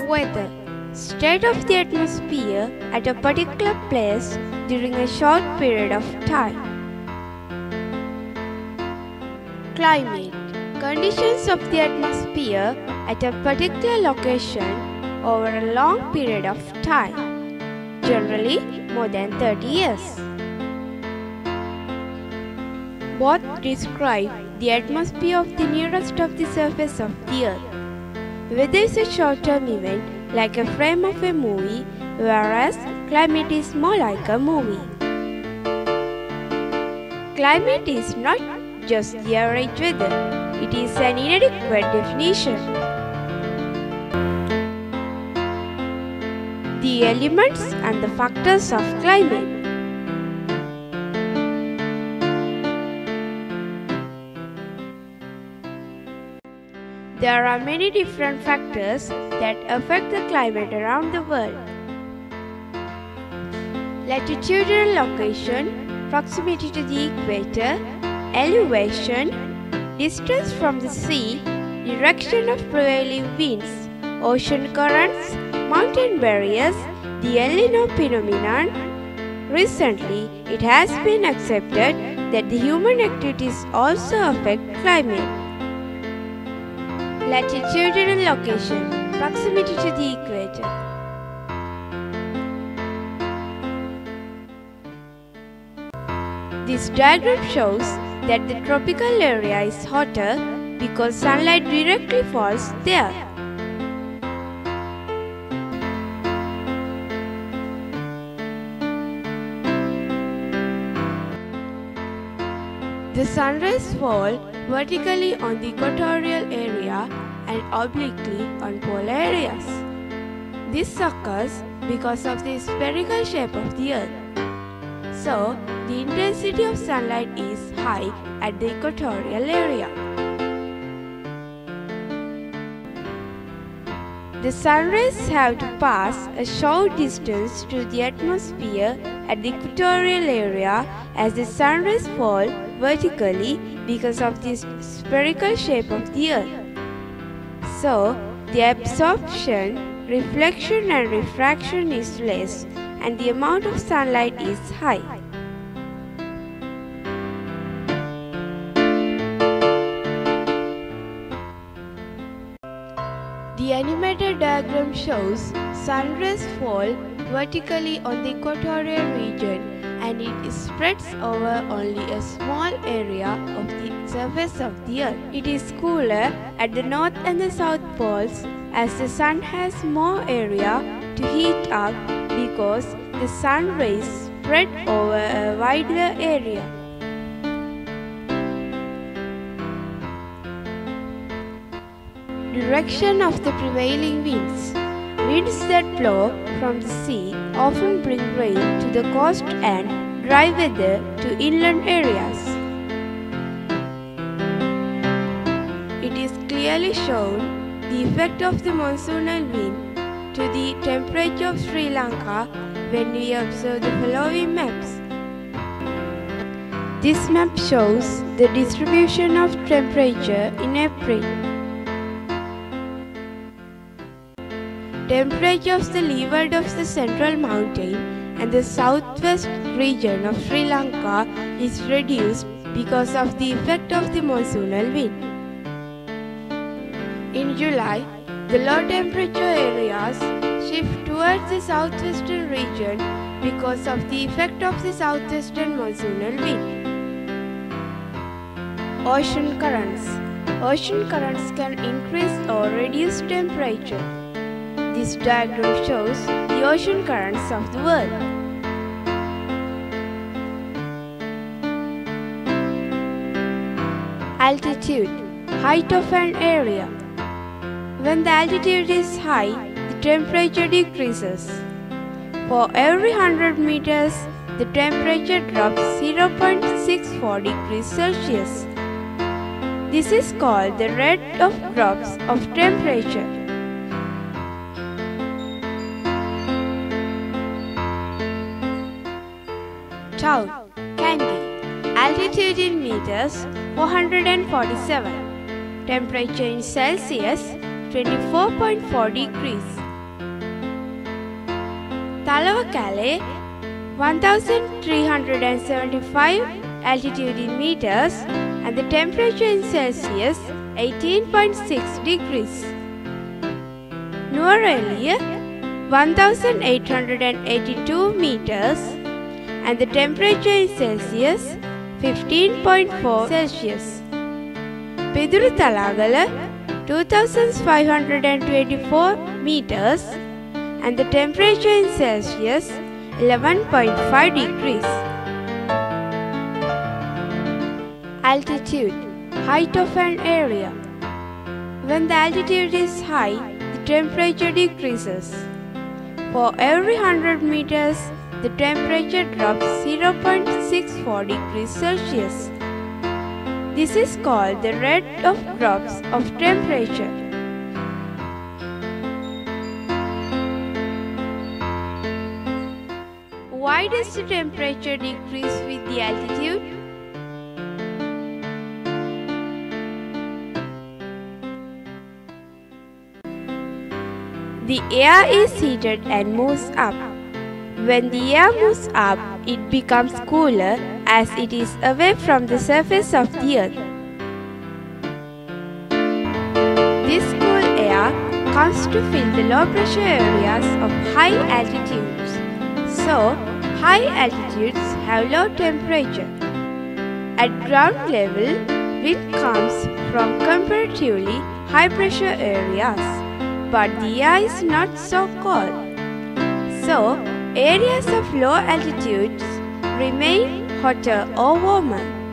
Weather State of the atmosphere at a particular place during a short period of time. Climate Conditions of the atmosphere at a particular location over a long period of time, generally more than 30 years. Both describe the atmosphere of the nearest of the surface of the earth. Weather is a short-term event like a frame of a movie, whereas climate is more like a movie. Climate is not just the average weather, it is an inadequate definition. The elements and the factors of climate. There are many different factors that affect the climate around the world. Latitudinal location, proximity to the equator, elevation, distance from the sea, direction of prevailing winds, ocean currents, mountain barriers, the El Nino phenomenon. Recently, it has been accepted that the human activities also affect climate. Latitudinal location, proximity to the equator. This diagram shows that the tropical area is hotter because sunlight directly falls there. The sun rays fall vertically on the equatorial area and obliquely on polar areas. This occurs because of the spherical shape of the earth. So, the intensity of sunlight is high at the equatorial area. The sun rays have to pass a short distance to the atmosphere at the equatorial area as the sun rays fall vertically because of the spherical shape of the earth. So, the absorption, reflection and refraction is less and the amount of sunlight is high. The animated diagram shows sun rays fall vertically on the equatorial region and it spreads over only a small area of the surface of the earth. It is cooler at the north and the south poles as the sun has more area to heat up because the sun rays spread over a wider area. Direction of the prevailing winds. Winds that blow from the sea often bring rain to the coast and dry weather to inland areas. It is clearly shown the effect of the monsoonal wind to the temperature of Sri Lanka when we observe the following maps. This map shows the distribution of temperature in April. Temperature of the leeward of the central mountain and the southwest region of Sri Lanka is reduced because of the effect of the monsoonal wind. In July, the low temperature areas shift towards the southwestern region because of the effect of the southwestern monsoonal wind. Ocean currents. Ocean currents can increase or reduce temperature. This diagram shows the ocean currents of the world. Altitude Height of an area When the altitude is high, the temperature decreases. For every 100 meters, the temperature drops 0.64 degrees Celsius. This is called the rate of drops of temperature. Town, Kandy. Altitude in meters 447. Temperature in Celsius 24.4 degrees. Talawakele 1375 altitude in meters and the temperature in Celsius 18.6 degrees. Nuwara 1882 meters and the temperature in Celsius 15.4 Celsius. Talagala 2524 meters and the temperature in Celsius 11.5 degrees. Altitude Height of an area When the altitude is high, the temperature decreases. For every 100 meters, the temperature drops 0.64 degrees Celsius. This is called the rate of drops of temperature. Why does the temperature decrease with the altitude? The air is heated and moves up. When the air moves up, it becomes cooler as it is away from the surface of the earth. This cool air comes to fill the low pressure areas of high altitudes. So, high altitudes have low temperature. At ground level, wind comes from comparatively high pressure areas, but the air is not so cold. So, areas of low altitudes remain hotter or warmer.